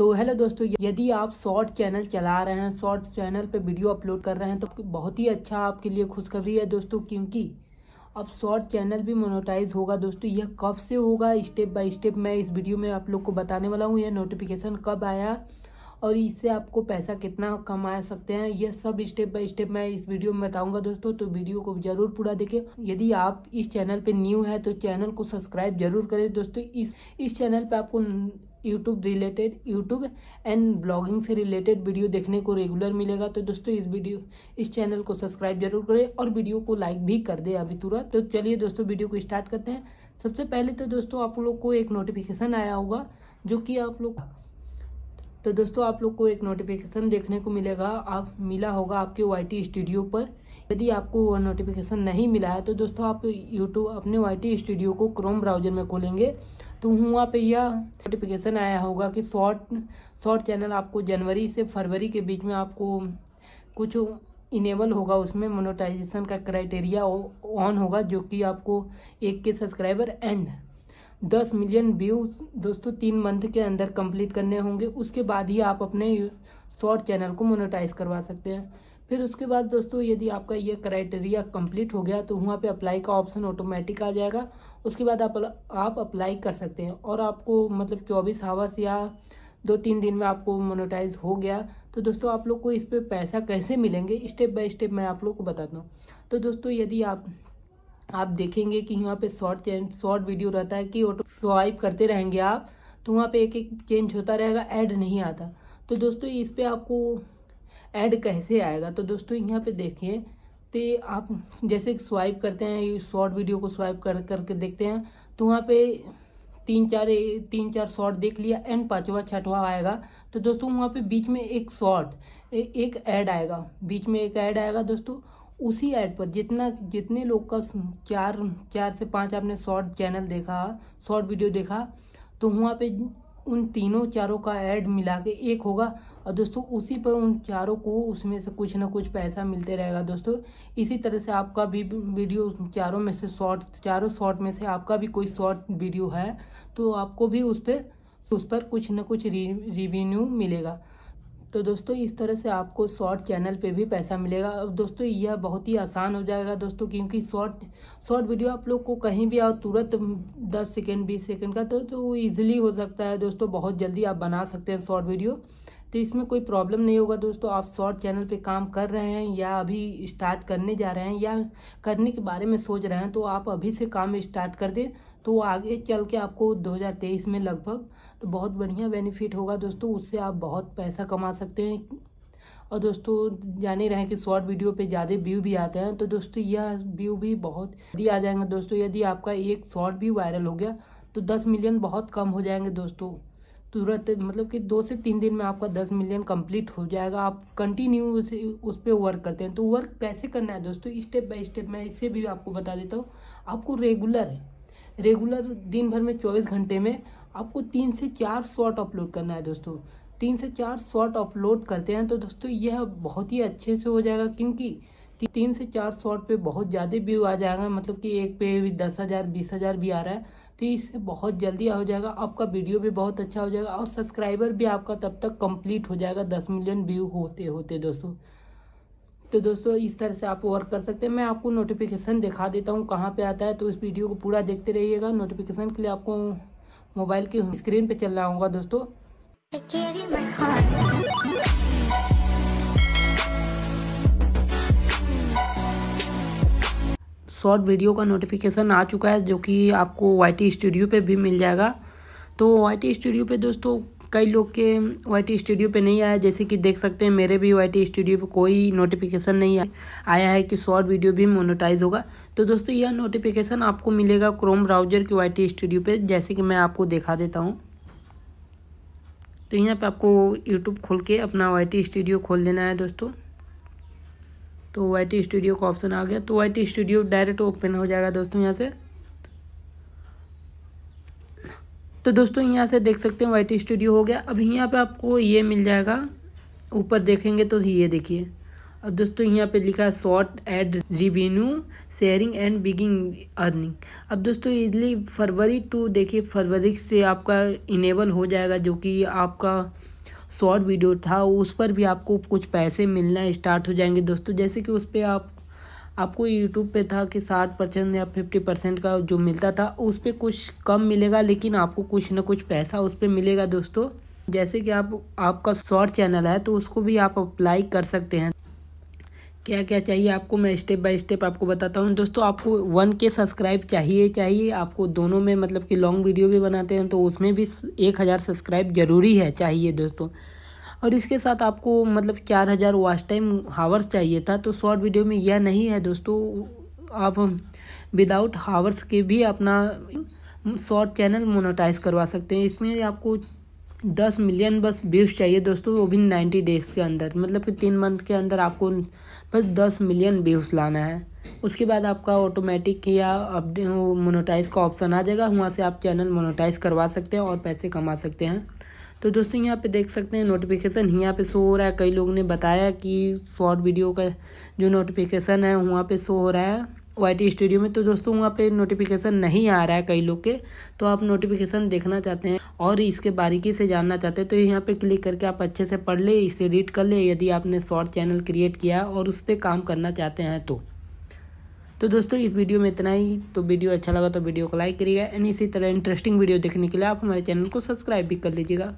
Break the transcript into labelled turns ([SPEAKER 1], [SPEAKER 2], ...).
[SPEAKER 1] तो हेलो दोस्तों, यदि आप शॉर्ट चैनल चला रहे हैं, शॉर्ट चैनल पे वीडियो अपलोड कर रहे हैं तो बहुत ही अच्छा आपके लिए खुशखबरी है दोस्तों, क्योंकि अब शॉर्ट चैनल भी मोनोटाइज होगा दोस्तों। यह कब से होगा स्टेप बाय स्टेप मैं इस वीडियो में आप लोग को बताने वाला हूँ। यह नोटिफिकेशन कब आया और इससे आपको पैसा कितना कमा सकते हैं, यह सब स्टेप बाय स्टेप मैं इस वीडियो में बताऊँगा दोस्तों। तो वीडियो को ज़रूर पूरा देखें। यदि आप इस चैनल पे न्यू है तो चैनल को सब्सक्राइब ज़रूर करें दोस्तों। इस इस चैनल पे आपको YouTube related YouTube and blogging से रिलेटेड वीडियो देखने को रेगुलर मिलेगा। तो दोस्तों, इस वीडियो इस चैनल को सब्सक्राइब ज़रूर करें और वीडियो को लाइक भी कर दे अभी तुरंत। तो चलिए दोस्तों वीडियो को स्टार्ट करते हैं। सबसे पहले तो दोस्तों, आप लोग को एक नोटिफिकेशन आया होगा, जो कि आप लोग तो दोस्तों, आप लोग को एक नोटिफिकेशन देखने को मिलेगा। आप, मिला होगा आपके वाई स्टूडियो पर। यदि आपको वो नोटिफिकेशन नहीं मिला है तो दोस्तों, आप यूट्यूब अपने वाई स्टूडियो को क्रोम ब्राउज़र में खोलेंगे। तो वहाँ पे यह नोटिफिकेशन आया होगा कि शॉर्ट शॉर्ट चैनल आपको जनवरी से फरवरी के बीच में आपको कुछ इनेबल होगा। उसमें मोनोटाइजेशन का क्राइटेरिया ऑन होगा, जो कि आपको एक के सब्सक्राइबर एंड दस मिलियन व्यू दोस्तों तीन मंथ के अंदर कंप्लीट करने होंगे। उसके बाद ही आप अपने शॉर्ट चैनल को मोनोटाइज करवा सकते हैं। फिर उसके बाद दोस्तों, यदि आपका ये क्राइटेरिया कंप्लीट हो गया तो वहाँ पे अप्लाई का ऑप्शन ऑटोमेटिक आ जाएगा। उसके बाद आप आप अप्लाई कर सकते हैं। और आपको मतलब चौबीस आवर्स या दो तीन दिन में आपको मोनेटाइज हो गया। तो दोस्तों, आप लोग को इस पर पैसा कैसे मिलेंगे स्टेप बाय स्टेप मैं आप लोग को बताता हूँ। तो दोस्तों, यदि आप आप देखेंगे कि यहाँ पे शॉर्ट चेंज शॉर्ट वीडियो रहता है कि ऑटो स्वाइप करते रहेंगे आप तो वहाँ पे एक एक चेंज होता रहेगा ऐड नहीं आता। तो दोस्तों, इस पे आपको ऐड कैसे आएगा? तो दोस्तों, यहाँ पे देखिए तो आप जैसे स्वाइप करते हैं शॉर्ट वीडियो को स्वाइप कर, करके देखते हैं तो वहाँ पे तीन, चार तीन, चार शॉर्ट देख लिया, एंड पांचवा, छठवा आएगा। तो दोस्तों, वहाँ पे बीच में एक शॉर्ट एक ऐड आएगा। बीच में एक ऐड आएगा, दोस्तों, उसी ऐड पर जितना, जितने लोग का चार चार से पाँच आपने शॉर्ट चैनल देखा, शॉर्ट वीडियो देखा तो वहाँ पे उन तीनों चारों का ऐड मिला के एक होगा। और दोस्तों, उसी पर उन चारों को उसमें से कुछ ना कुछ पैसा मिलते रहेगा दोस्तों। इसी तरह से आपका भी वीडियो चारों में से शॉर्ट, चारों शॉर्ट में से आपका भी कोई शॉर्ट वीडियो है तो आपको भी उस पर उस पर कुछ ना कुछ रिवेन्यू मिलेगा। तो दोस्तों इस तरह से आपको शॉर्ट चैनल पे भी पैसा मिलेगा। अब दोस्तों यह बहुत ही आसान हो जाएगा दोस्तों क्योंकि शॉर्ट शॉर्ट वीडियो आप लोग को कहीं भी आओ तुरंत दस सेकेंड बीस सेकेंड का तो, तो ईजिली हो सकता है दोस्तों बहुत जल्दी आप बना सकते हैं शॉर्ट वीडियो तो इसमें कोई प्रॉब्लम नहीं होगा दोस्तों आप शॉर्ट चैनल पे काम कर रहे हैं या अभी स्टार्ट करने जा रहे हैं या करने के बारे में सोच रहे हैं तो आप अभी से काम स्टार्ट कर दें तो आगे चल के आपको 2023 में लगभग तो बहुत बढ़िया बेनिफिट होगा दोस्तों, उससे आप बहुत पैसा कमा सकते हैं। और दोस्तों, जाने रहे कि शॉर्ट वीडियो पे ज़्यादा व्यू भी आते हैं तो दोस्तों, यह व्यू भी बहुत जल्दी आ जाएँगे। दोस्तों, यदि आपका एक शॉर्ट भी वायरल हो गया तो दस मिलियन बहुत कम हो जाएँगे दोस्तों। तुरंत मतलब कि दो से तीन दिन में आपका दस मिलियन कंप्लीट हो जाएगा। आप कंटिन्यू उस पर वर्क करते हैं। तो वर्क कैसे करना है दोस्तों? स्टेप बाय स्टेप मैं इससे भी आपको बता देता हूँ। आपको रेगुलर रेगुलर दिन भर में चौबीस घंटे में आपको तीन से चार शॉर्ट अपलोड करना है दोस्तों। तीन से चार शॉर्ट अपलोड करते हैं तो दोस्तों यह बहुत ही अच्छे से हो जाएगा क्योंकि तीन से चार शॉर्ट पे बहुत ज़्यादा व्यू आ जाएगा मतलब कि एक पे भी दस हज़ार, बीस हज़ार भी आ रहा है तो इससे बहुत जल्दी हो जाएगा, आपका वीडियो भी बहुत अच्छा हो जाएगा और सब्सक्राइबर भी आपका तब तक कंप्लीट हो जाएगा, दस मिलियन व्यू होते होते दोस्तों। तो दोस्तों इस तरह से आप वर्क कर सकते हैं। मैं आपको नोटिफिकेशन दिखा देता हूँ कहाँ पे आता है तो इस वीडियो को पूरा देखते रहिएगा। नोटिफिकेशन के लिए आपको मोबाइल की स्क्रीन पे चल रहा होगा दोस्तों। शॉर्ट वीडियो का नोटिफिकेशन आ चुका है जो कि आपको वाई टी स्टूडियो पे भी मिल जाएगा। तो वाई टी स्टूडियो पे दोस्तों कई लोग के वाई टी स्टूडियो पे नहीं आया, जैसे कि देख सकते हैं, मेरे भी वाई टी स्टूडियो पे कोई नोटिफिकेशन नहीं आया। है कि शॉर्ट वीडियो भी मोनोटाइज होगा। तो दोस्तों, यह नोटिफिकेशन आपको मिलेगा क्रोम ब्राउज़र के वाई टी स्टूडियो पे, जैसे कि मैं आपको दिखा देता हूँ। तो यहाँ पे आपको यूट्यूब खोल के अपना वाई टी स्टूडियो खोल लेना है दोस्तों। तो वाई टी स्टूडियो का ऑप्शन आ गया। तो वाई स्टूडियो डायरेक्ट ओपन हो जाएगा दोस्तों यहाँ से। तो दोस्तों, यहाँ से देख सकते हैं YT स्टूडियो हो गया। अब यहाँ पे आपको ये मिल जाएगा। ऊपर देखेंगे तो ये देखिए। अब दोस्तों, यहाँ पे लिखा है short ad revenue sharing and begging earning अब दोस्तों इजली फरवरी टू, देखिए, फरवरी से आपका इनेबल हो जाएगा, जो कि आपका शॉर्ट वीडियो था। उस पर भी आपको कुछ पैसे मिलना स्टार्ट हो जाएँगे दोस्तों। जैसे कि उस पर आप आपको यूट्यूब पे था कि साठ परसेंट या फिफ्टी परसेंट का जो मिलता था, उस पर कुछ कम मिलेगा, लेकिन आपको कुछ ना कुछ पैसा उस पर मिलेगा दोस्तों। जैसे कि आप, आपका शॉर्ट चैनल है तो उसको भी आप अप्लाई कर सकते हैं। क्या क्या चाहिए आपको, मैं स्टेप बाय स्टेप आपको बताता हूँ। दोस्तों, आपको वन के सब्सक्राइब चाहिए चाहिए आपको दोनों में मतलब कि लॉन्ग वीडियो भी बनाते हैं तो उसमें भी एक हज़ार सब्सक्राइब ज़रूरी है, चाहिए दोस्तों। और इसके साथ आपको मतलब चार हज़ार वॉच टाइम हावर्स चाहिए था तो शॉर्ट वीडियो में यह नहीं है दोस्तों। आप विदाउट हावर्स के भी अपना शॉर्ट चैनल मोनोटाइज करवा सकते हैं। इसमें आपको दस मिलियन बस व्यूज़ चाहिए दोस्तों, वो भी नाइन्टी डेज़ के अंदर। मतलब कि तीन मंथ के अंदर आपको बस दस मिलियन व्यूज़ लाना है। उसके बाद आपका ऑटोमेटिक या अपडे मोनोटाइज का ऑप्शन आ जाएगा। वहाँ से आप चैनल मोनोटाइज करवा सकते हैं और पैसे कमा सकते हैं। तो दोस्तों, यहाँ पे देख सकते हैं नोटिफिकेशन यहाँ पे शो हो रहा है। कई लोगों ने बताया कि शॉर्ट वीडियो का जो नोटिफिकेशन है, वहाँ पे शो हो रहा है वाई टी स्टूडियो में। तो दोस्तों, वहाँ पे नोटिफिकेशन नहीं आ रहा है कई लोग के। तो आप नोटिफिकेशन देखना चाहते हैं और इसके बारीकी से जानना चाहते हैं तो यहाँ पे क्लिक करके आप अच्छे से पढ़ ले, इसे रीड कर ले, यदि आपने शॉर्ट चैनल क्रिएट किया और उस पर काम करना चाहते हैं तो। तो दोस्तों, इस वीडियो में इतना ही। तो वीडियो अच्छा लगा तो वीडियो को लाइक करिएगा। एंड इसी तरह इंटरेस्टिंग वीडियो देखने के लिए आप हमारे चैनल को सब्सक्राइब भी कर लीजिएगा।